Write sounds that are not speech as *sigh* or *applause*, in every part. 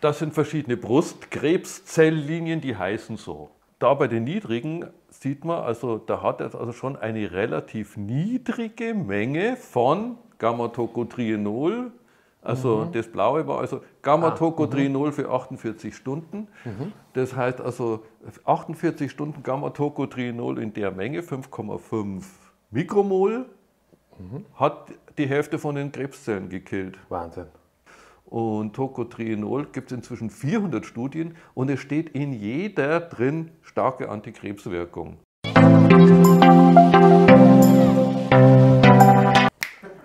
das sind verschiedene Brustkrebszelllinien, die heißen so. Da bei den niedrigen sieht man, also da hat er also schon eine relativ niedrige Menge von Gamma-Tocotrienol. Also mhm. das Blaue war also Gamma-Tocotrienol ah, für 48 Stunden. Mhm. Das heißt also 48 Stunden Gamma-Tocotrienol in der Menge, 5,5 Mikromol, mhm. hat die Hälfte von den Krebszellen gekillt. Wahnsinn. Und Tocotrienol gibt es inzwischen 400 Studien und es steht in jeder drin starke Antikrebswirkung.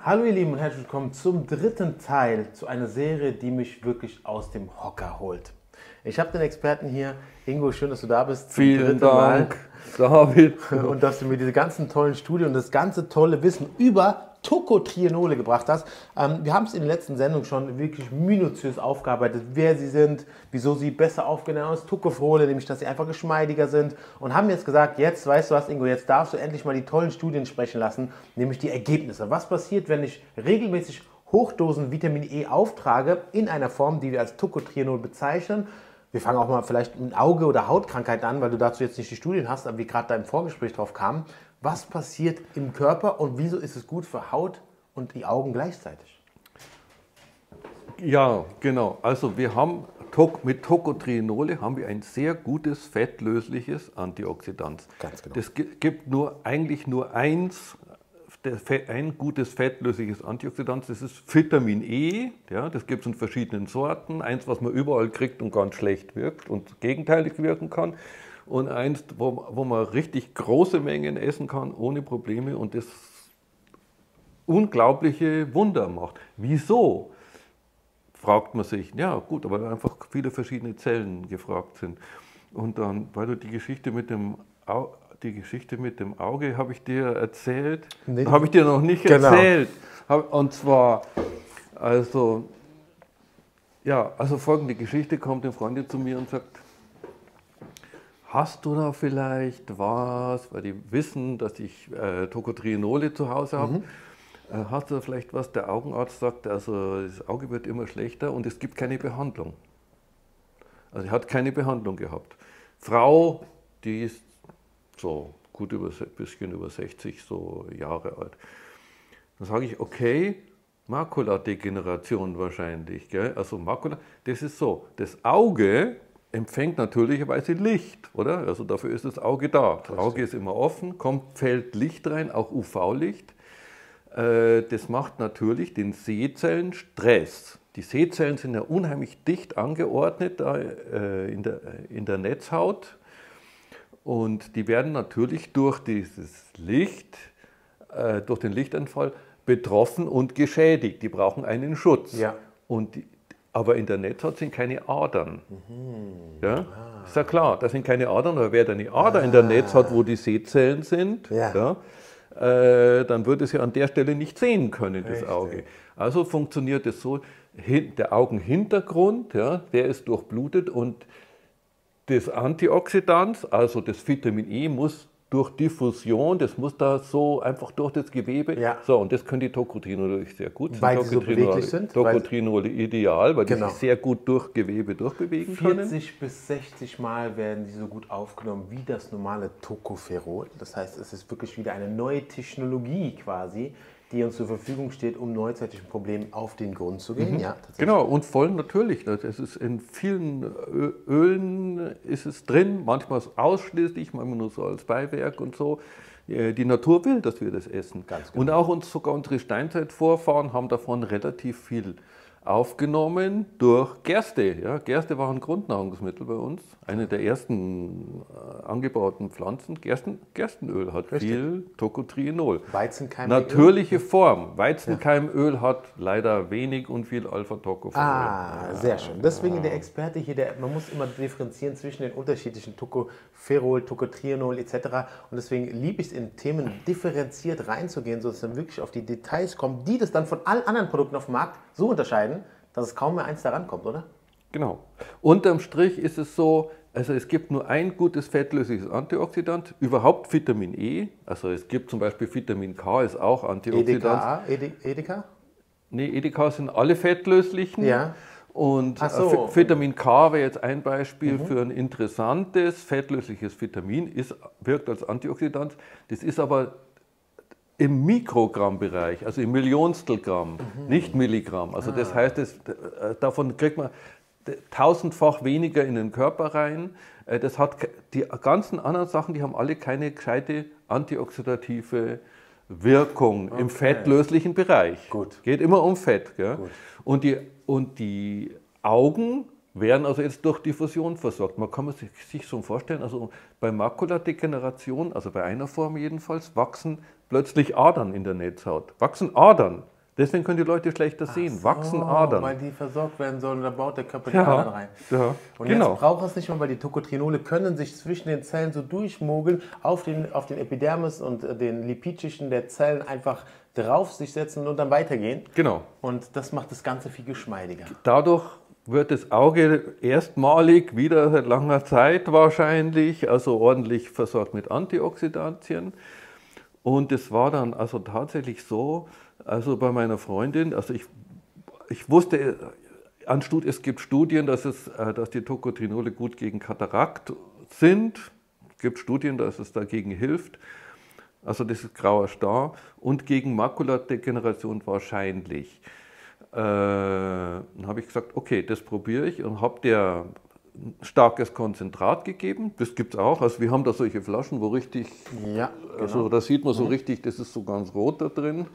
Hallo ihr Lieben und herzlich willkommen zum dritten Teil zu einer Serie, die mich wirklich aus dem Hocker holt. Ich habe den Experten hier. Ingo, schön, dass du da bist. Vielen Dank, David. *laughs* Und dass du mir diese ganzen tollen Studien und das ganze tolle Wissen über Tocotrienole gebracht hast. Ähm, wir haben es in den letzten Sendungen schon wirklich minutiös aufgearbeitet, wer sie sind, wieso sie besser aufgenommen als Tocopherole, nämlich dass sie einfach geschmeidiger sind und haben jetzt gesagt, jetzt weißt du was, Ingo, jetzt darfst du endlich mal die tollen Studien sprechen lassen, nämlich die Ergebnisse. Was passiert, wenn ich regelmäßig Hochdosen Vitamin E auftrage in einer Form, die wir als Tocotrienol bezeichnen? Wir fangen auch mal vielleicht mit Auge- oder Hautkrankheiten an, weil du dazu jetzt nicht die Studien hast, aber wir gerade da im Vorgespräch drauf kamen was passiert im Körper und wieso ist es gut für Haut und die Augen gleichzeitig? Ja, genau. Also wir haben mit Tocotrienole haben wir ein sehr gutes fettlösliches Antioxidant. Ganz genau. Das gibt nur eigentlich nur eins, ein gutes fettlösliches Antioxidant, das ist Vitamin E. Ja, das gibt es in verschiedenen Sorten. Eins, was man überall kriegt und ganz schlecht wirkt und gegenteilig wirken kann und eins, wo, wo man richtig große Mengen essen kann ohne Probleme und das unglaubliche Wunder macht. Wieso? Fragt man sich. Ja, gut, aber einfach viele verschiedene Zellen gefragt sind. Und dann, weil du die Geschichte mit dem die Geschichte mit dem Auge habe ich dir erzählt. Nee. Habe ich dir noch nicht genau. erzählt. Und zwar, also, ja, also folgende Geschichte kommt eine Freundin zu mir und sagt, Hast du da vielleicht was, weil die wissen, dass ich äh, Tocotrienole zu Hause habe, mhm. äh, hast du da vielleicht was? Der Augenarzt sagt, also das Auge wird immer schlechter und es gibt keine Behandlung. Also er hat keine Behandlung gehabt. Frau, die ist so gut über, bisschen über 60 so Jahre alt. Dann sage ich, okay, Makuladegeneration wahrscheinlich. Gell? Also Makula, das ist so, das Auge empfängt natürlicherweise Licht, oder? Also dafür ist das Auge da. Das Auge ist immer offen, kommt, fällt Licht rein, auch UV-Licht. Äh, das macht natürlich den Sehzellen Stress. Die Sehzellen sind ja unheimlich dicht angeordnet da äh, in der, in der Netzhaut und die werden natürlich durch dieses Licht, äh, durch den Lichtanfall betroffen und geschädigt. Die brauchen einen Schutz. Ja. Und die, aber in der Netzhaut sind keine Adern. Mhm. Ja? Ah. Ist ja klar, da sind keine Adern, aber wäre da eine Ader ah. in der Netzhaut, wo die Sehzellen sind, ja. ja äh, dann würde es ja an der Stelle nicht sehen können, das Richtig. Auge. Also funktioniert es so, der Augenhintergrund, ja, der ist durchblutet und das Antioxidant, also das Vitamin E, muss durch Diffusion, das muss da so einfach durch das Gewebe. Ja. So, und das können die Tocotrienole sehr gut. Weil sie so beweglich sind? Tocotrienole ideal, weil genau. die sich sehr gut durch Gewebe durchbewegen 40 können. 40 bis 60 Mal werden die so gut aufgenommen wie das normale Tocopherol. Das heißt, es ist wirklich wieder eine neue Technologie quasi, die uns zur Verfügung steht, um neuzeitlichen Problemen auf den Grund zu gehen. Mhm. Ja, genau, und voll natürlich. Es ist in vielen Ölen ist es drin, manchmal ausschließlich, manchmal nur so als Beiwerk und so. Äh, die Natur will, dass wir das essen. Genau. Und auch uns, sogar unsere Steinzeitvorfahren haben davon relativ viel aufgenommen durch Gerste. Ja, Gerste war ein Grundnahrungsmittel bei uns, eine der ersten äh, angebauten Pflanzen. Gersten, Gerstenöl hat Richtig. viel Tocotrienol. Weizenkeimöl? Natürliche Form. Weizenkeimöl ja. hat leider wenig und viel Alpha-Tocopherol. Ah, ja. sehr schön. Deswegen der Experte hier, der, man muss immer differenzieren zwischen den unterschiedlichen Tocopherol, Tocotrienol etc. Und deswegen liebe ich es in Themen differenziert reinzugehen, sodass dann wirklich auf die Details kommt, die das dann von allen anderen Produkten auf dem Markt so unterscheiden, dass es kaum mehr eins daran kommt, oder? Genau. Unterm Strich ist es so, also es gibt nur ein gutes fettlösliches Antioxidant, überhaupt Vitamin E. Also es gibt zum Beispiel Vitamin K, ist auch Antioxidant. EDK? EDK? Nee, EDK sind alle fettlöslichen. Ja. Und Ach so. äh, Vitamin K wäre jetzt ein Beispiel für ein interessantes fettlösliches Vitamin, ist, wirkt als Antioxidant. Das ist aber im Mikrogrammbereich, also im Millionstel Gramm, nicht Milligramm. Also das heißt, das, äh, davon kriegt man tausendfach weniger in den Körper rein. Äh, Das hat die ganzen anderen Sachen, die haben alle keine gescheite antioxidative Wirkung im fettlöslichen Bereich. Gut. Geht immer um Fett. Gell? Gut. Und, die, und die Augen werden also jetzt durch Diffusion versorgt. Man kann sich, sich so vorstellen, also bei Makuladegeneration, also bei einer Form jedenfalls, wachsen plötzlich Adern in der Netzhaut. Wachsen Adern. Deswegen können die Leute schlechter sehen. Wachsen Oh, Adern. Weil die versorgt werden sollen, da baut der Körper die Ja, Adern rein. ja, Und genau. jetzt braucht es nicht mal, weil die Tocotrienole können sich zwischen den Zellen so durchmogeln, auf den, auf den Epidermis und äh, den Lipidschischen der Zellen einfach drauf sich setzen und dann weitergehen. Genau. Und das macht das Ganze viel geschmeidiger. Dadurch wird das Auge erstmalig wieder seit langer Zeit wahrscheinlich, also ordentlich versorgt mit Antioxidantien. Und es war dann also tatsächlich so, also bei meiner Freundin, also ich, ich wusste, an Stud es gibt Studien, dass, es, äh, dass die Tocotrinole gut gegen Katarakt sind. Es gibt Studien, dass es dagegen hilft. Also das ist grauer Star und gegen Makuladegeneration wahrscheinlich. Äh, dann habe ich gesagt, okay, das probiere ich und habe der ein starkes Konzentrat gegeben. Das gibt es auch. Also wir haben da solche Flaschen, wo richtig, Ja, also da sieht man so richtig, das ist so ganz rot da drin.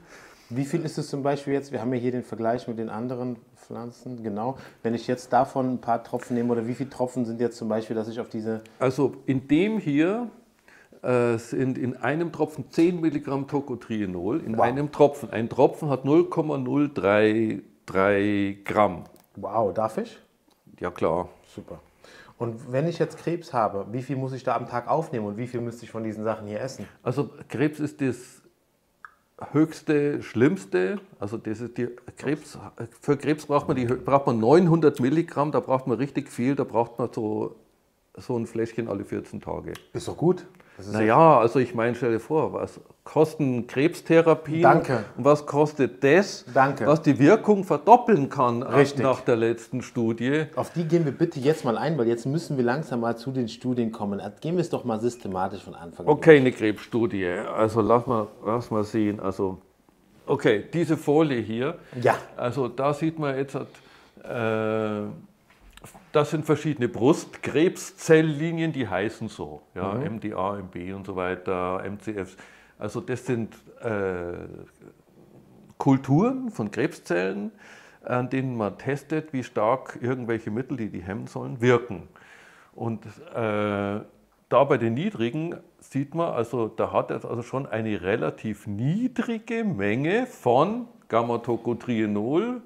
Wie viel ist es zum Beispiel jetzt? Wir haben ja hier den Vergleich mit den anderen Pflanzen, genau. Wenn ich jetzt davon ein paar Tropfen nehme, oder wie viele Tropfen sind jetzt zum Beispiel, dass ich auf diese. Also in dem hier äh, sind in einem Tropfen 10 Milligramm Tocotrienol. In Wow. einem Tropfen. Ein Tropfen hat 0,033 Gramm. Wow, darf ich? Ja klar. Super. Und wenn ich jetzt Krebs habe, wie viel muss ich da am Tag aufnehmen und wie viel müsste ich von diesen Sachen hier essen? Also Krebs ist das höchste, schlimmste. Also das ist die Krebs, für Krebs braucht man, die, braucht man 900 Milligramm, da braucht man richtig viel, da braucht man so, so ein Fläschchen alle 14 Tage. Ist doch gut. Ist Naja, also ich meine, stell dir vor, was kosten Krebstherapien? Danke. Und was kostet das? Danke. Was die Wirkung verdoppeln kann Richtig. nach der letzten Studie. Auf die gehen wir bitte jetzt mal ein, weil jetzt müssen wir langsam mal zu den Studien kommen. Gehen wir es doch mal systematisch von Anfang an. Okay, eine Krebsstudie. Also lass mal, lass mal sehen. Also, okay, diese Folie hier. Ja. Also da sieht man jetzt, äh, das sind verschiedene Brustkrebszelllinien, die heißen so. Ja, MDA, MB und so weiter, MCFs. Also das sind äh, Kulturen von Krebszellen, an denen man testet, wie stark irgendwelche Mittel, die die hemmen sollen, wirken. Und äh, da bei den niedrigen sieht man, also da hat es also schon eine relativ niedrige Menge von Gamma-Tocotrienol.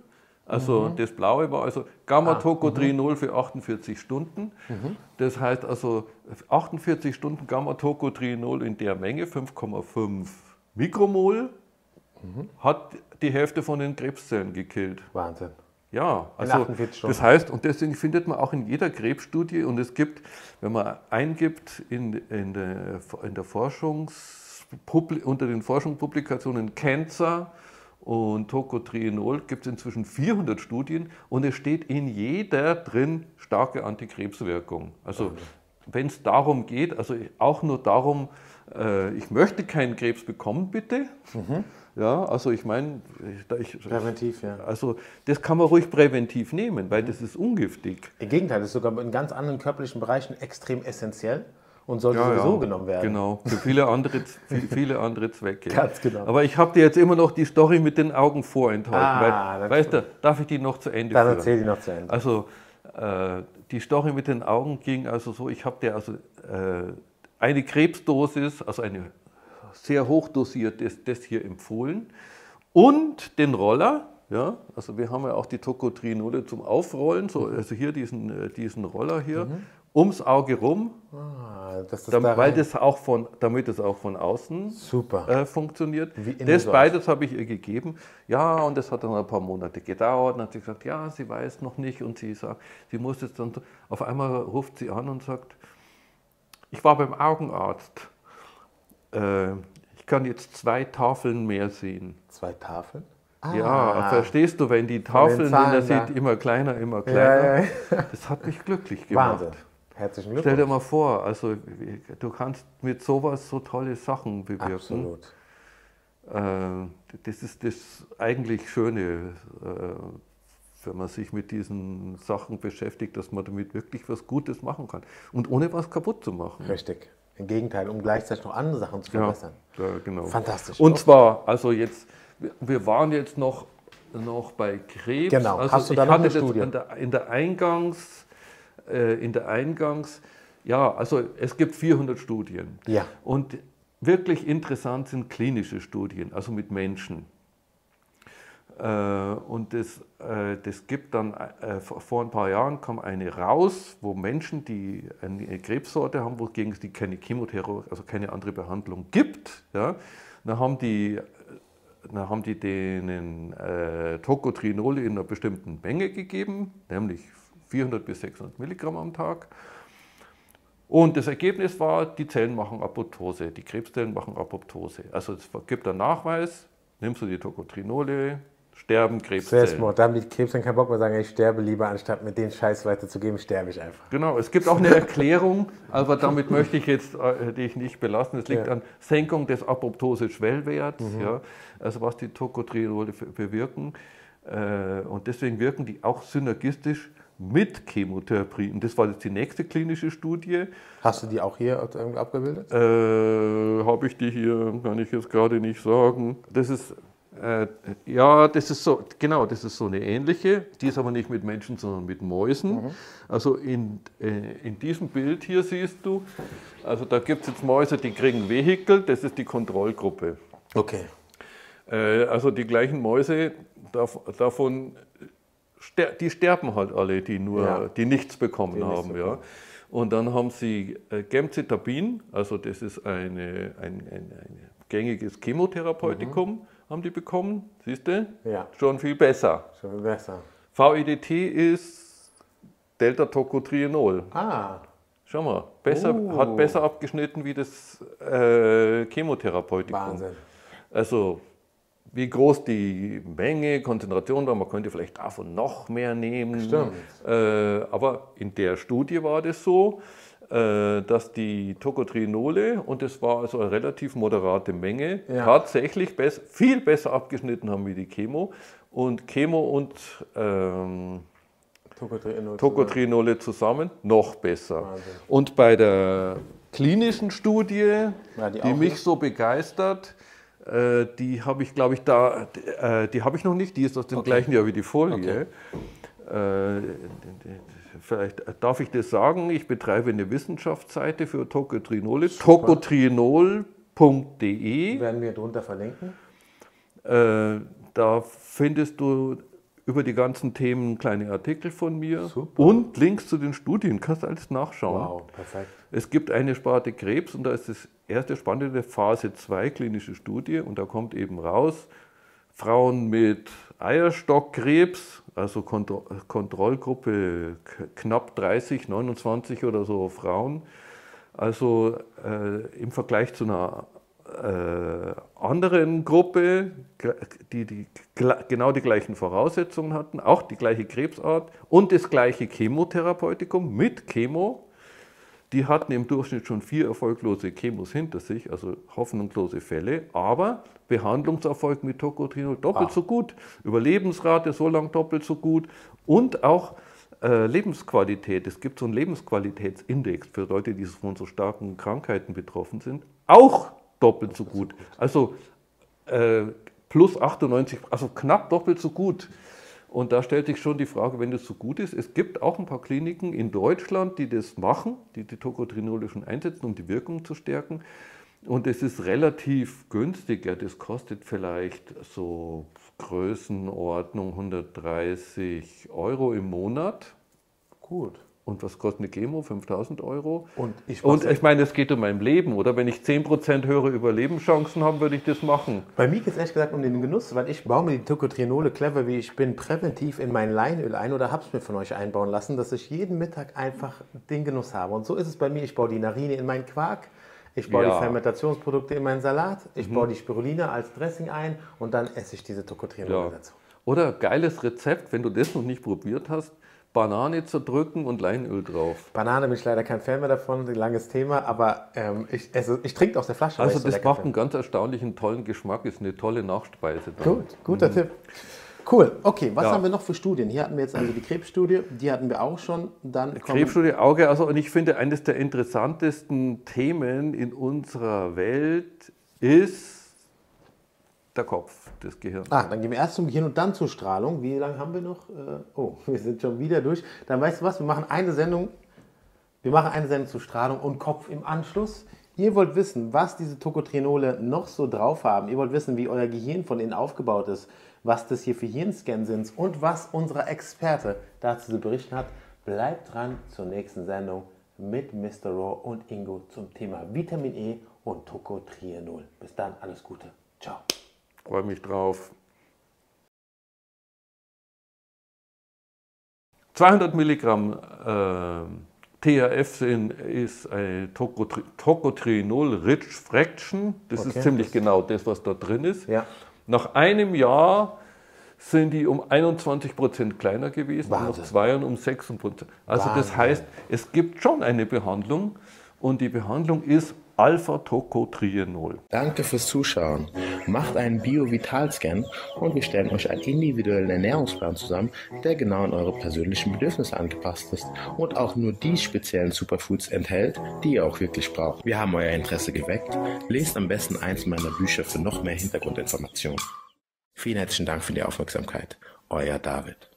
Also das Blaue war also Gamma-Tocotrienol für 48 Stunden. Das heißt also 48 Stunden Gamma-Tocotrienol in der Menge, 5,5 Mikromol, hat die Hälfte von den Krebszellen gekillt. Wahnsinn. Ja, also 48 Stunden. das heißt, und deswegen findet man auch in jeder Krebsstudie, und es gibt, wenn man eingibt in, in der, in der Forschungs, unter den Forschungspublikationen Cancer und Tocotrienol gibt es inzwischen 400 Studien und es steht in jeder drin starke Antikrebswirkung. Also wenn es darum geht, also auch nur darum, äh, ich möchte keinen Krebs bekommen, bitte. Ja, also ich meine, Präventiv, ja. also das kann man ruhig präventiv nehmen, weil das ist ungiftig. Im Gegenteil, das ist sogar in ganz anderen körperlichen Bereichen extrem essentiell und sollte sowieso genommen werden. Genau, für viele andere, *laughs* viele, andere Zwecke. Ganz genau. Aber ich habe dir jetzt immer noch die Story mit den Augen vorenthalten. Ah, weil, weißt du, darf ich die noch zu Ende Dann führen? erzähl die noch zu Ende. Also äh, die Story mit den Augen ging also so, ich habe dir also äh, eine Krebsdosis, also eine sehr hochdosiertes, das hier empfohlen und den Roller. Ja, also wir haben ja auch die Tocotrienole zum Aufrollen, so, also hier diesen, äh, diesen Roller hier, ums Auge rum, Ah, das dam- da weil das auch von, damit es auch von außen Super. äh, funktioniert. Das beides habe ich ihr gegeben. Ja, und das hat dann ein paar Monate gedauert. Dann hat sie gesagt, ja, sie weiß noch nicht. Und sie sagt, sie muss jetzt dann, auf einmal ruft sie an und sagt, ich war beim Augenarzt. Äh, ich kann jetzt zwei Tafeln mehr sehen. Zwei Tafeln. Ja, verstehst du, wenn die Tafeln, Zahlen der da. sieht immer kleiner, immer kleiner. Ja, ja, Das hat mich glücklich gemacht. Wahnsinn. Herzlichen Stell Glückwunsch. dir mal vor, also du kannst mit sowas so tolle Sachen bewirken. Absolut. Äh, das ist das eigentlich Schöne, äh, wenn man sich mit diesen Sachen beschäftigt, dass man damit wirklich was Gutes machen kann. Und ohne was kaputt zu machen. Richtig. Im Gegenteil, um gleichzeitig noch andere Sachen zu Ja, verbessern. ja, genau. Fantastisch. Und zwar, also jetzt, wir- waren jetzt noch, noch bei Krebs. Genau. Also Hast du da noch eine Studie? In der, in der Eingangs, äh, in der Eingangs, ja, also es gibt 400 Studien. Ja. Und wirklich interessant sind klinische Studien, also mit Menschen. Äh, Und das, äh, das gibt dann, äh, vor vor ein paar Jahren kam eine raus, wo Menschen, die eine Krebssorte haben, wogegen es die keine Chemotherapie, also keine andere Behandlung gibt, ja, dann haben die, dann haben die denen äh, Tocotrienol in einer bestimmten Menge gegeben, nämlich 400 bis 600 Milligramm am Tag. Und das Ergebnis war, die Zellen machen Apoptose, die Krebszellen machen Apoptose. Also es gibt einen Nachweis, nimmst du die Tocotrinole, sterben Krebszellen. Selbstmord. Da haben die Krebs dann keinen Bock mehr sagen, ich sterbe lieber, anstatt mit den Scheiß weiterzugeben, sterbe ich einfach. Genau, es gibt auch eine Erklärung, aber damit möchte ich jetzt äh, dich nicht belassen. Es liegt Ja. an Senkung des Apoptose-Schwellwerts, ja, also was die Tocotrinole f- bewirken. Äh, und deswegen wirken die auch synergistisch mit Chemotherapie. Und das war jetzt die nächste klinische Studie. Hast du die auch hier abgebildet? Äh, Habe ich die hier, kann ich jetzt gerade nicht sagen. Das ist, äh, ja, das ist so, genau, das ist so eine ähnliche. Die ist aber nicht mit Menschen, sondern mit Mäusen. Also in, äh, in diesem Bild hier siehst du, also da gibt es jetzt Mäuse, die kriegen Vehikel, das ist die Kontrollgruppe. Okay. Äh, also die gleichen Mäuse, dav- davon, ster die sterben halt alle, die, nur, Ja. die nichts bekommen Die nichts haben. Ja. bekommen. Und dann haben sie äh, Gemcitabin, also das ist eine, ein, ein, ein gängiges Chemotherapeutikum, haben die bekommen, siehst du? Ja. Schon viel besser. Schon viel besser. VEDT ist Delta-Tocotrienol. Ah, Schau mal, besser, Oh. hat besser abgeschnitten wie das äh, Chemotherapeutikum. Wahnsinn. Also, wie groß die Menge, Konzentration war, man könnte vielleicht davon noch mehr nehmen. Stimmt. Äh, aber in der Studie war das so, dass die Tocotrienole, und das war also eine relativ moderate Menge, Ja. tatsächlich bess viel besser abgeschnitten haben wie die Chemo. Und Chemo und ähm, Tocotrienol. Tocotrienole zusammen noch besser. Wahnsinn. Und bei der klinischen Studie, Ja, die die, mich ne? so begeistert, äh, die habe ich, glaube ich, da, äh, die habe ich noch nicht, die ist aus dem gleichen Jahr wie die Folie. Äh, vielleicht darf ich das sagen, ich betreibe eine Wissenschaftsseite für Tocotrienole, tocotrienol.de. Werden wir drunter verlinken. Äh, da findest du über die ganzen Themen kleine Artikel von mir Super. und Links zu den Studien. Kannst alles nachschauen. Wow, perfekt. Es gibt eine Sparte Krebs und da ist das erste spannende Phase 2 klinische Studie und da kommt eben raus, Frauen mit Eierstockkrebs, also Kontro Kontrollgruppe knapp 30, 29 oder so Frauen, also äh, im Vergleich zu einer äh, anderen Gruppe, die, die genau die gleichen Voraussetzungen hatten, auch die gleiche Krebsart und das gleiche Chemotherapeutikum mit Chemo, die hatten im Durchschnitt schon vier erfolglose Chemos hinter sich, also hoffnungslose Fälle, aber Behandlungserfolg mit Tocotrienol doppelt Ah. so gut, Überlebensrate so lang doppelt so gut und auch äh, Lebensqualität. Es gibt so einen Lebensqualitätsindex für Leute, die von so starken Krankheiten betroffen sind, auch doppelt so gut. Also äh, plus 98, also knapp doppelt so gut. Und da stellt sich schon die Frage, wenn das so gut ist, es gibt auch ein paar Kliniken in Deutschland, die das machen, die die Tocotrinole schon einsetzen, um die Wirkung zu stärken. Und es ist relativ günstig, ja, das kostet vielleicht so Größenordnung 130 Euro im Monat. Gut. Und was kostet eine Chemo? 5000 Euro. Und ich Und ich meine, es geht um mein Leben, oder? Wenn ich 10% höhere Überlebenschancen habe, würde ich das machen. Bei mir geht es ehrlich gesagt um den Genuss, weil ich baue mir die Tocotrienole clever wie ich bin präventiv in mein Leinöl ein oder habe es mir von euch einbauen lassen, dass ich jeden Mittag einfach den Genuss habe. Und so ist es bei mir. Ich baue die Narine in meinen Quark. Ich baue Ja. die Fermentationsprodukte in meinen Salat, ich Mhm. baue die Spiruline als Dressing ein und dann esse ich diese Tocotrienole Ja. dazu. Oder geiles Rezept, wenn du das noch nicht probiert hast, Banane zerdrücken und Leinöl drauf. Banane bin ich leider kein Fan mehr davon, ein langes Thema, aber ähm, ich, esse, ich trinke aus der Flasche. Also so das macht einen ganz erstaunlichen, tollen Geschmack, ist eine tolle Nachspeise. dann. Gut, guter Tipp. Cool, okay, was Mhm. Ja. haben wir noch für Studien? Hier hatten wir jetzt also die Krebsstudie, die hatten wir auch schon. Dann Krebsstudie Auge, also und ich finde, eines der interessantesten Themen in unserer Welt ist der Kopf, das Gehirn. Ah, dann gehen wir erst zum Gehirn und dann zur Strahlung. Wie lange haben wir noch? Äh, oh, *laughs* wir sind schon wieder durch. Dann weißt du was, wir machen eine Sendung. Wir machen eine Sendung zur Strahlung und Kopf im Anschluss. Ihr wollt wissen, was diese Tocotrienole noch so drauf haben. Ihr wollt wissen, wie euer Gehirn von innen aufgebaut ist, was das hier für Hirnscans sind und was unser Experte dazu zu berichten hat. Bleibt dran zur nächsten Sendung mit Mr. Raw und Ingo zum Thema Vitamin E und Tocotrienol. Bis dann, alles Gute. Freue mich drauf. 200 Milligramm äh, THF sind, ist eine Tocotri- Tocotrienol-Rich Fraction. Das Okay, ist ziemlich das- genau das, was da drin ist. Ja. Nach einem Jahr sind die um 21 Prozent kleiner gewesen, Wahnsinn. nach zwei Jahren um 6 Prozent. Also das Wahnsinn. heißt, es gibt schon eine Behandlung und die Behandlung ist Alpha-Tocotrienol. Danke fürs Zuschauen. Macht einen Bio-Vital-Scan und wir stellen euch einen individuellen Ernährungsplan zusammen, der genau an eure persönlichen Bedürfnisse angepasst ist und auch nur die speziellen Superfoods enthält, die ihr auch wirklich braucht. Wir haben euer Interesse geweckt. Lest am besten eins meiner Bücher für noch mehr Hintergrundinformationen. Vielen herzlichen Dank für die Aufmerksamkeit. Euer David.